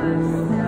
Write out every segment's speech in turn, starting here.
us.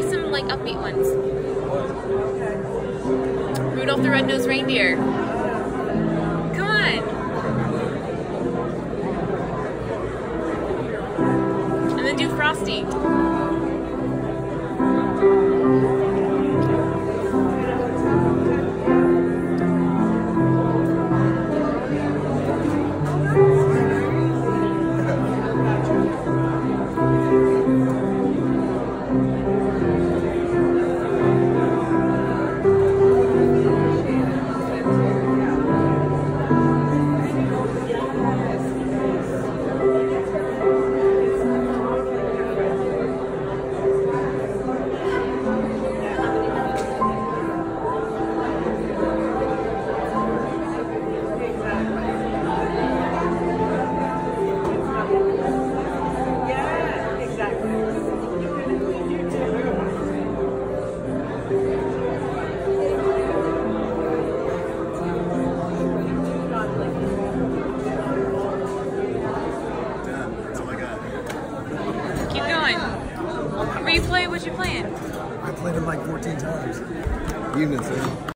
play some like upbeat ones. Rudolph the Red-Nosed Reindeer. Come on. And then do Frosty.